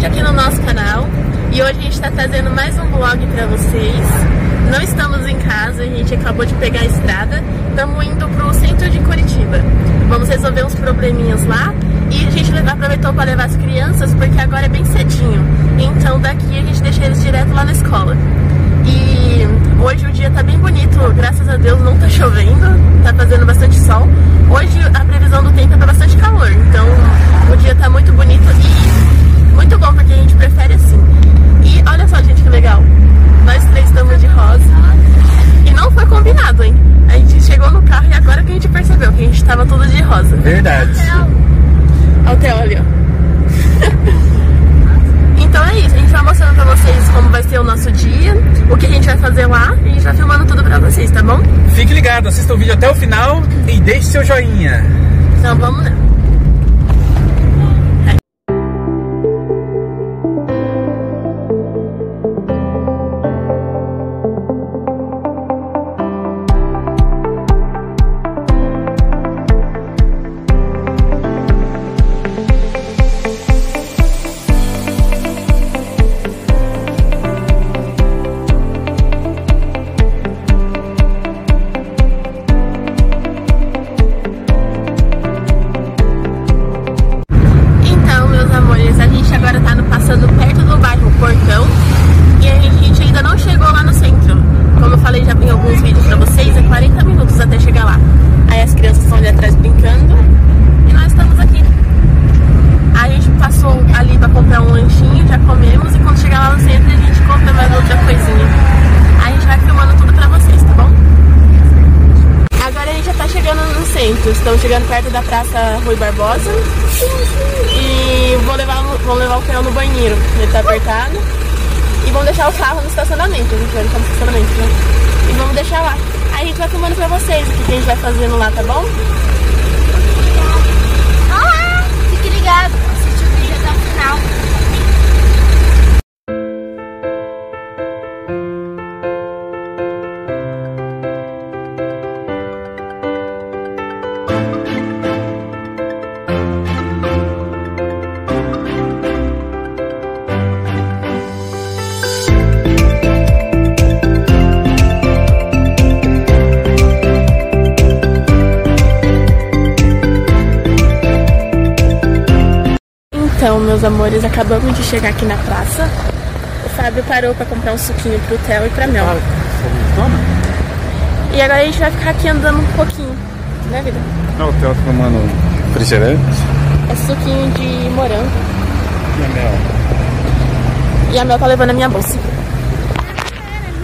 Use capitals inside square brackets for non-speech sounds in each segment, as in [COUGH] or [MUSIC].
vídeo aqui no nosso canal e hoje a gente está trazendo mais um vlog para vocês. Não estamos em casa, a gente acabou de pegar a estrada, estamos indo para o centro de Curitiba. Vamos resolver uns probleminhas lá e a gente aproveitou para levar as crianças porque agora é bem cedinho. Então daqui a gente deixa eles direto lá na escola. E hoje o dia tá bem bonito, graças a Deus não tá chovendo, tá fazendo bastante sol. Hoje a previsão do tempo é bastante calor, então o dia tá muito bonito e muito bom porque a gente prefere assim. E olha só, gente, que legal. Nós três estamos de rosa. E não foi combinado, hein? A gente chegou no carro e agora que a gente percebeu que a gente tava tudo de rosa. Verdade. Olha o Theo ali, ó. [LAUGHS] Então é isso, a gente vai mostrando pra vocês como vai ser o nosso dia, o que a gente vai fazer lá e a gente vai filmando tudo pra vocês, tá bom? Fique ligado, assista o vídeo até o final e deixe seu joinha. Então vamos lá. Estamos chegando perto da Praça Rui Barbosa. E vou levar, vou levar o Theo no banheiro, ele tá apertado. E vamos deixar o carro no estacionamento, a gente vai deixar no estacionamento, né? E vamos deixar lá. Aí a gente vai filmando pra vocês o que a gente vai fazendo lá, tá bom? Olá! Fique ligado, meus amores, acabamos de chegar aqui na praça. O Fábio parou pra comprar um suquinho pro Theo e pra Mel. E agora a gente vai ficar aqui andando um pouquinho, né, vida? Olha o Theo tomando refrigerante. É suquinho de morango. E a Mel? E a Mel tá levando a minha bolsa.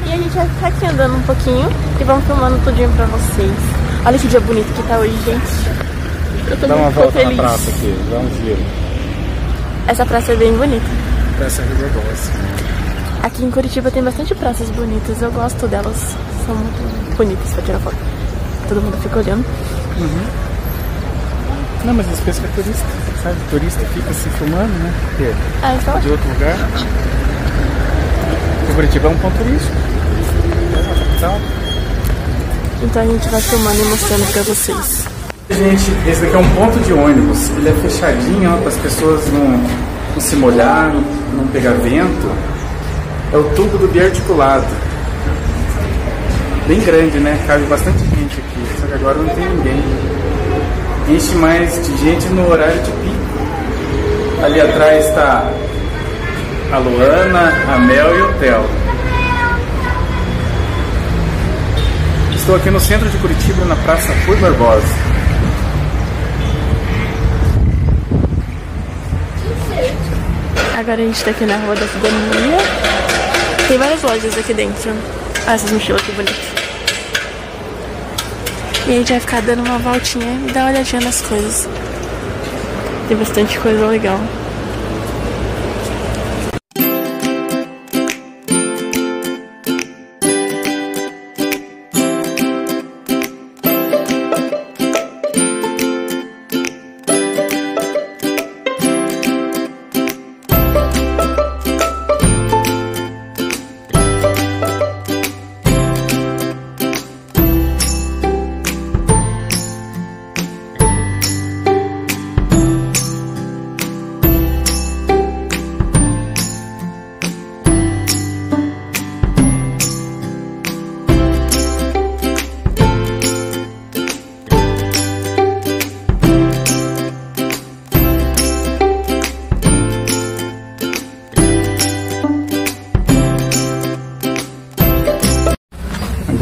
E a gente vai ficar aqui andando um pouquinho e vamos filmando tudinho pra vocês. Olha que dia bonito que tá hoje, gente. Eu tô Dá uma muito volta feliz. na praça aqui, dá um giro. Essa praça é bem bonita. Praça Rio Barbosa. Aqui em Curitiba tem bastante praças bonitas. Eu gosto delas. São muito bonitas pra tirar foto. Todo mundo fica olhando. Não, mas eles pensam que é turista, sabe? Turista fica se filmando, né? Porque Ah, então de outro lugar. O Curitiba é um ponto turístico. É uma capital. Então a gente vai filmando e mostrando pra vocês. Gente, esse daqui é um ponto de ônibus. Ele é fechadinho, para as pessoas não, não se molhar, não, não pegar vento. É o tubo do biarticulado. Bem grande, né? Cabe bastante gente aqui. Só que agora não tem ninguém. Enche mais de gente no horário de pico. Ali atrás está a Luana, a Mel e o Theo. Estou aqui no centro de Curitiba, na Praça Rui Barbosa. Agora a gente tá aqui na rua da cidadania. Tem várias lojas aqui dentro. Olha essas mochilas que bonitas. E a gente vai ficar dando uma voltinha e dar uma olhadinha nas coisas. Tem bastante coisa legal.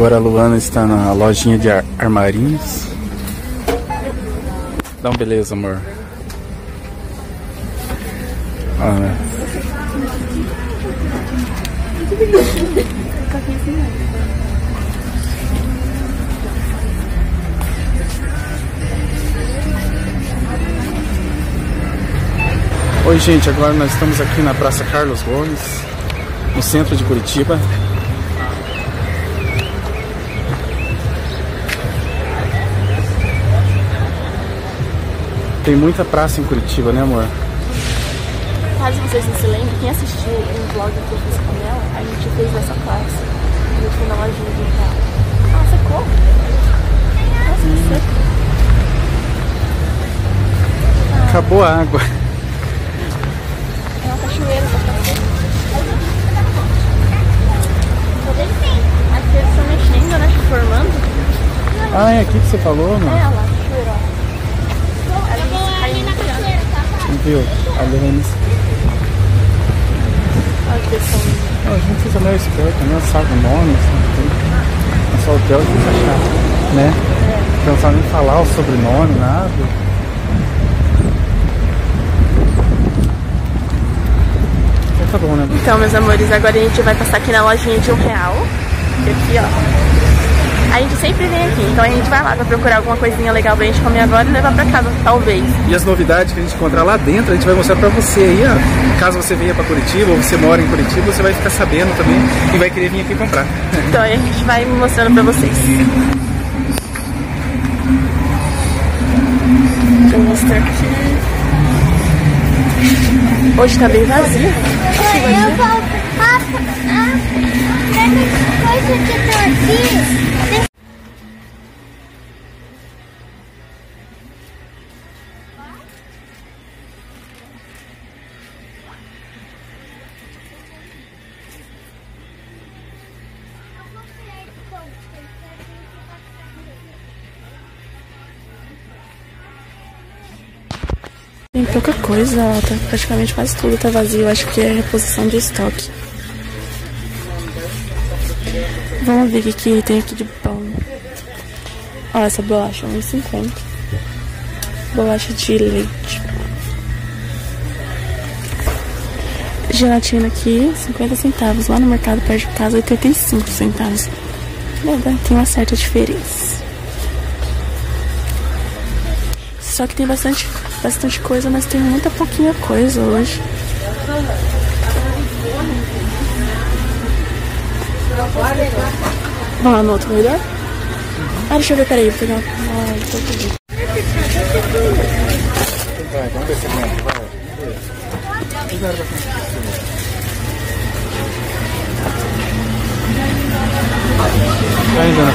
Agora a Luana está na lojinha de ar armarinhos. Dá um beleza, amor. Ah, Oi gente, agora nós estamos aqui na Praça Carlos Gomes, no centro de Curitiba. Tem muita praça em Curitiba, né amor? Caso vocês não se lembrem, quem assistiu um vlog que eu fiz com ela, a gente fez nessa classe. A gente foi na lojinha de real. Ah, secou? Nossa, que Hum. seco. Acabou a água. É uma cachoeira essa praça. Aqui eles estão mexendo, né? Formando. Ah, é aqui que você falou, É mano? lá, a cachoeira, ó. Ali Eu vou ali na cachoeira, tá? Não viu? Eles estão... A gente fica meio esperto, né? Sabe o nome, sabe tudo. É só o chato, né? Não sabe nem falar o sobrenome, nada. Então tá bom, né? Então, meus amores, agora a gente vai passar aqui na lojinha de um real. E aqui, ó. A gente sempre vem aqui, então a gente vai lá pra procurar alguma coisinha legal pra gente comer agora e levar pra casa, talvez. E as novidades que a gente encontrar lá dentro, a gente vai mostrar pra você aí, ó. Caso você venha pra Curitiba ou você mora em Curitiba, você vai ficar sabendo também e vai querer vir aqui comprar. [LAUGHS] Então aí a gente vai mostrando pra vocês. Deixa eu mostrar aqui. Hoje tá bem vazio. Eu vou. Ah, ah, coisa que tá aqui. Tem pouca coisa, tá praticamente quase tudo tá vazio. Acho que é reposição de estoque. Vamos ver o que, que tem aqui de bom. Ó, essa bolacha, 1,50. Bolacha de leite. Gelatina aqui, 50 centavos. Lá no mercado perto de casa, 85 centavos. Nada, tem uma certa diferença. Só que tem bastante, bastante coisa, mas tem muita pouquinha coisa hoje. Vamos lá no outro corredor? Ah, deixa eu ver, peraí, vou pegar. Ah, tô aqui. Vai, vamos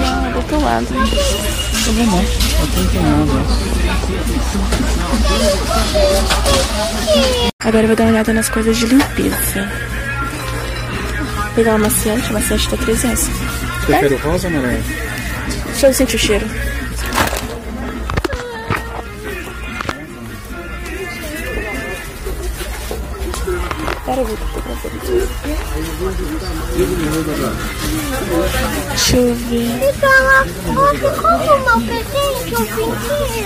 Não, do outro lado. Não. Agora eu vou dar uma olhada nas coisas de limpeza. Vou pegar uma maciante, a maciante tá 13 reais. Prefere o rosa ou amarelo? Deixa eu sentir o cheiro. Deixa eu ver. Então, ontem como meu presente, eu senti.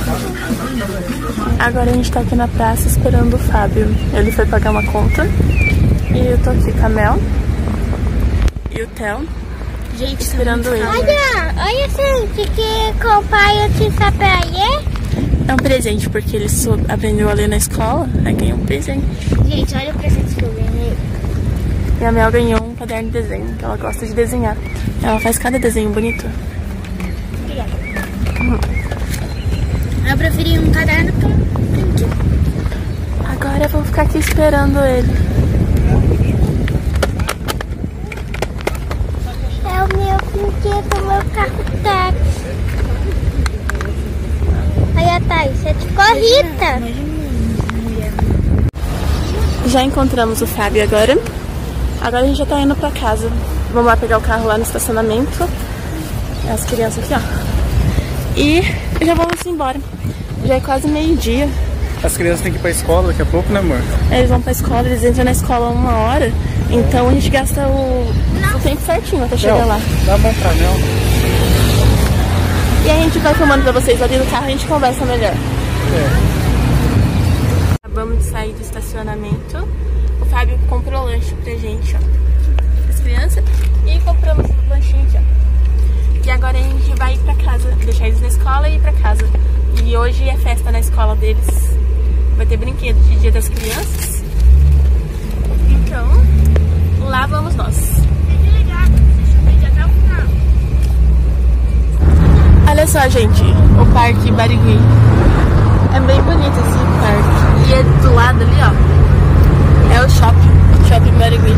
Agora a gente tá aqui na praça esperando o Fábio. Ele foi pagar uma conta. E eu tô aqui com a Mel. E o Theo. Gente, Esperando ele. Olha, olha gente, que com o pai eu te saber É um presente porque ele aprendeu a ler na escola. Aí ganhou um presente. Gente, olha o presente que eu ganhei. E a Mel ganhou um caderno de desenho, que ela gosta de desenhar. Ela faz cada desenho bonito. Eu preferi um caderno que um brinquedo. Agora vamos ficar aqui esperando ele. É o meu brinquedo, meu carro táxi. Aí a Thaís, é de corrida. Já encontramos o Fábio agora. Agora a gente já tá indo pra casa. Vamos lá pegar o carro lá no estacionamento. As crianças aqui, ó. E já vamos embora. Já é quase meio-dia. As crianças têm que ir pra escola daqui a pouco, né, amor? Eles vão pra escola, eles entram na escola uma hora. Então a gente gasta o, o tempo certinho até chegar Não, lá. Dá mão pra Mel. E a gente vai filmando pra vocês ali no carro a gente conversa melhor. É. Acabamos de sair do estacionamento. O Fábio comprou lanche pra gente, ó. As crianças. E compramos o lanchinho aqui, ó. E agora a gente vai ir pra casa, deixar eles na escola e ir pra casa. E hoje é festa na escola deles. Vai ter brinquedo de dia das crianças. Então, lá vamos nós. Olha só, gente, o Parque Barigui. É bem bonito esse parque. É do lado ali, ó. É o shopping. Shopping Barigui.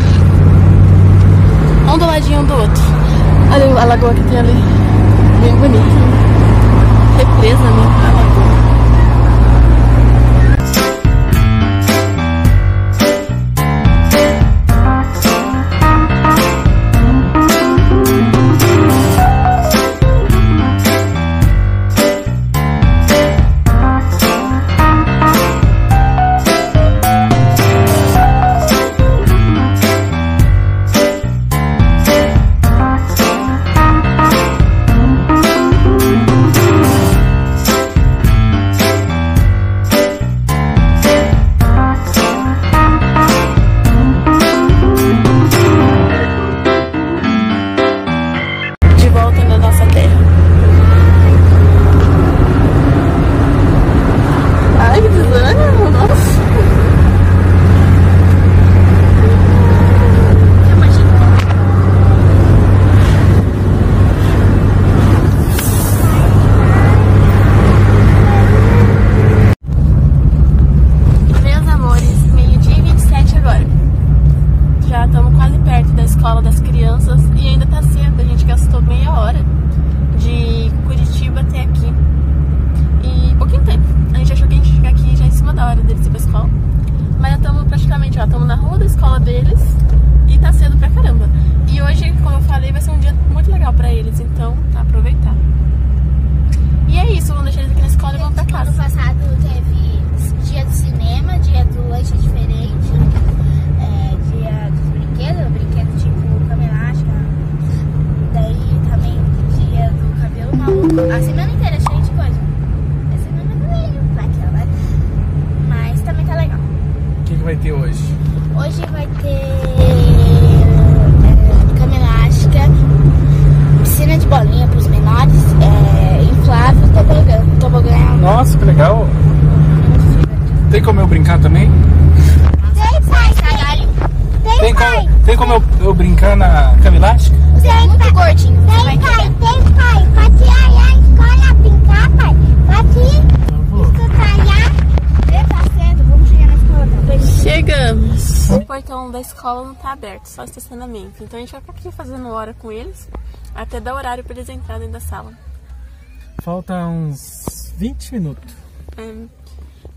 Um do ladinho um do outro. Olha a lagoa que tem ali. Bem bonito. Represa, né? Maluco. A semana inteira é cheia de coisa. A semana é meio naquela, mas também tá legal. O que, que vai ter hoje? Hoje vai ter é, cama elástica, piscina de bolinha pros menores, é, inflável, tobogã. Tobogã é um Nossa, que legal. Tem como eu brincar também? Tem, pai, cagalho. Tem como, tem como eu, eu brincar na cama elástica? Você é muito gordinho. Você vai pai, tem pai. Pode ir aí à escola brincar, pai. Pode ir. Eu vou. Escutar Tá cedo, vamos chegar na escola. Tá? Chegamos! O portão da escola não tá aberto, só estacionamento. Então a gente vai ficar aqui fazendo hora com eles até dar horário pra eles entrarem da sala. Falta uns 20 minutos. É,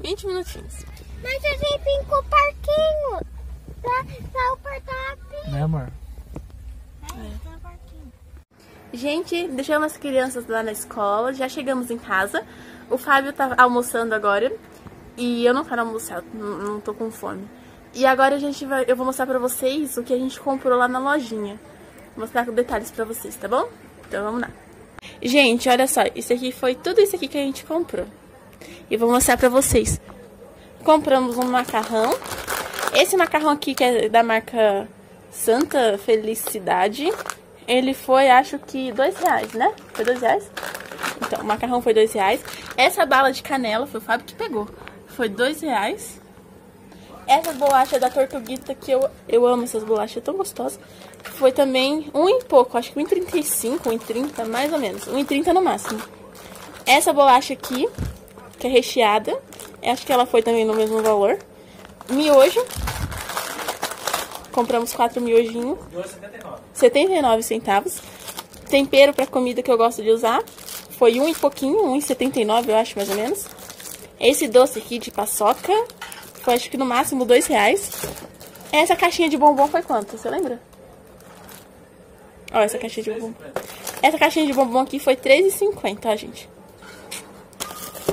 20 minutinhos. Mas a gente vem com o parquinho. Pra, pra o portão abrir. Né, amor? É. Gente, deixamos as crianças lá na escola, já chegamos em casa. O Fábio tá almoçando agora e eu não quero almoçar, não, não tô com fome. E agora a gente vai, eu vou mostrar pra vocês o que a gente comprou lá na lojinha. Vou mostrar com detalhes pra vocês, tá bom? Então vamos lá. Gente, olha só, isso aqui foi tudo isso aqui que a gente comprou. E vou mostrar pra vocês. Compramos um macarrão. Esse macarrão aqui que é da marca Santa Felicidade. Ele foi, acho que, dois reais, né? Foi dois reais? Então, o macarrão foi dois reais. Essa bala de canela foi o Fábio que pegou. Foi dois reais. Essa bolacha da Tortuguita, que eu, eu amo essas bolachas, é tão gostosas. Foi também um e pouco, acho que 1,35, 1,30, mais ou menos. 1,30 no máximo. Essa bolacha aqui, que é recheada, acho que ela foi também no mesmo valor. Miojo. Compramos quatro miojinhos. 79 centavos. Tempero para comida que eu gosto de usar. Foi um e pouquinho, 1,79 eu acho, mais ou menos. Esse doce aqui de paçoca foi acho que no máximo dois reais. Essa caixinha de bombom foi quanto? Você lembra? Ó, essa caixinha de bombom. Essa caixinha de bombom aqui foi R$3,50, tá, gente?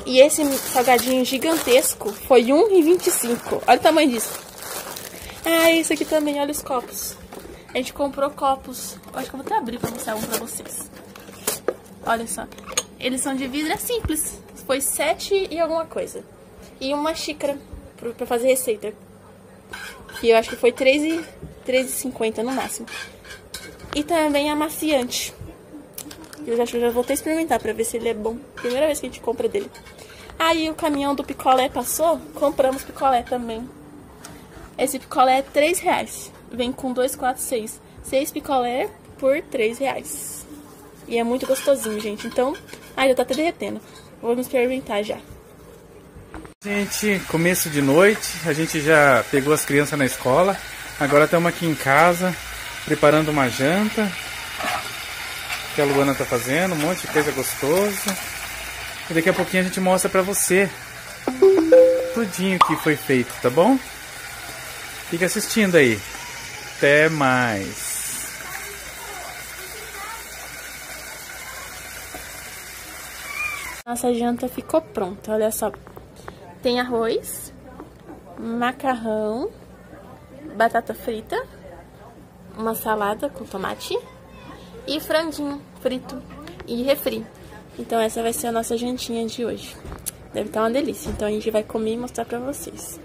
E esse salgadinho gigantesco foi R$1,25. Olha o tamanho disso. Ah, esse aqui também, olha os copos. A gente comprou copos. Acho que eu vou até abrir pra mostrar um pra vocês. Olha só. Eles são de vidro, é simples. Foi sete e alguma coisa. E uma xícara pra fazer receita. Que eu acho que foi R$3,50 no máximo. E também amaciante. Eu que já voltei a experimentar pra ver se ele é bom. Primeira vez que a gente compra dele. Aí o caminhão do picolé passou, compramos picolé também. Esse picolé é 3 reais. Vem com 2, 4, 6. 6 picolé por 3 reais. E é muito gostosinho, gente. Então, ai, já tá até derretendo. Vamos experimentar já. Gente, começo de noite, a gente já pegou as crianças na escola. Agora estamos aqui em casa, preparando uma janta. Que a Luana tá fazendo, um monte de coisa gostosa. E daqui a pouquinho a gente mostra pra você tudinho que foi feito, tá bom? Fica assistindo aí. Até mais. Nossa janta ficou pronta, olha só. Tem arroz, macarrão, batata frita, uma salada com tomate e franguinho frito e refri. Então essa vai ser a nossa jantinha de hoje. Deve estar uma delícia. Então a gente vai comer e mostrar pra vocês.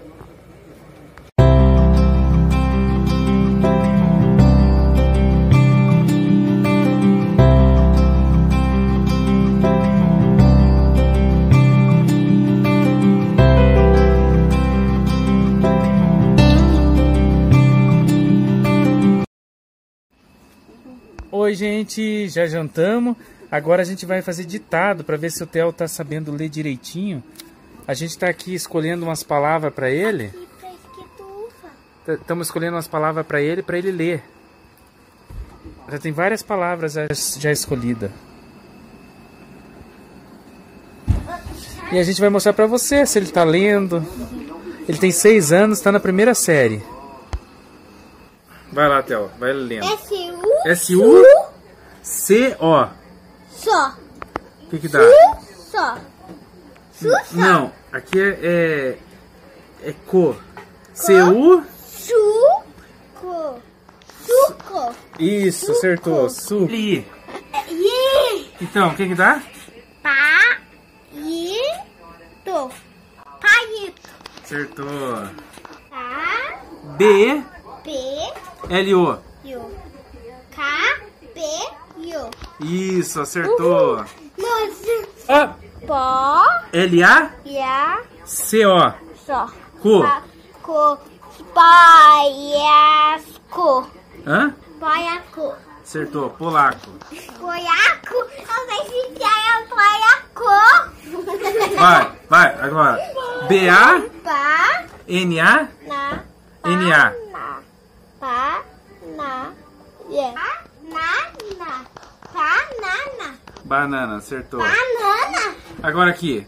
Oi, gente, já jantamos. Agora a gente vai fazer ditado para ver se o Theo tá sabendo ler direitinho. A gente está aqui escolhendo umas palavras para ele. Estamos escolhendo umas palavras para ele, para ele ler. Já tem várias palavras já, já escolhidas. E a gente vai mostrar para você se ele está lendo. Ele tem seis anos, está na primeira série. Vai lá, Theo, vai lendo. S-U. S-U. C-O. Só. O que que dá? Só. Sussa. Não, aqui é, é, é co. C-U. Suco. Suco. Isso, acertou. Su. Li. I. Então, o que que dá? Pa. I. To. Palito. Acertou. A. B. P. L-O. U. K. P. U. Isso, acertou. Ah, Pó. L-A. Ya. C-O. Só. Co. Pa- Co. Paiasco. Hã? Paiaco. Acertou. Polaco. Poiaco. Eu sei se é poiaco. Vai, vai, agora. B-A-N-A. Pa. Na. N-A. Na. Pa. Na. Yeah. Na. Na. Banana. Banana, acertou. Banana. Agora aqui.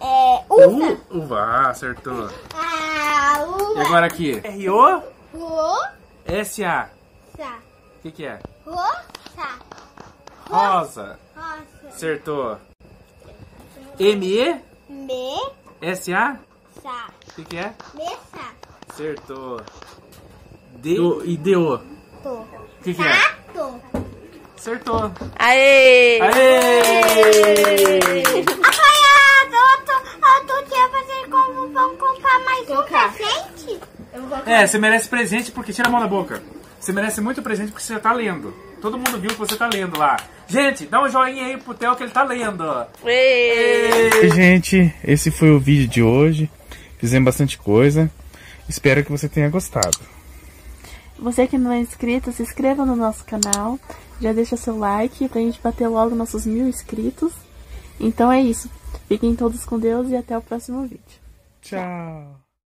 É. Uva. U, uva, ah, acertou. Ah, E uva. agora aqui. R-O. Roça. S-A. O que que é? Roça. Rosa. Roça. Acertou. M-E. Me. S-A. Sa. O que que é? Mesa. Acertou. D e D-O. O que que é? Tato. Acertou. Aê! Aê! Apanhado, eu tô, eu tô querendo fazer como vamos comprar mais um presente? É, você merece presente porque tira a mão da boca. Você merece muito presente porque você já tá lendo. Todo mundo viu que você tá lendo lá. Gente, dá um joinha aí pro Theo que ele tá lendo. Aê! Gente, esse foi o vídeo de hoje. Fizemos bastante coisa. Espero que você tenha gostado. Você que não é inscrito, se inscreva no nosso canal. Já deixa seu like pra gente bater logo nossos mil inscritos. Então é isso. Fiquem todos com Deus e até o próximo vídeo. Tchau.